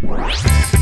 Música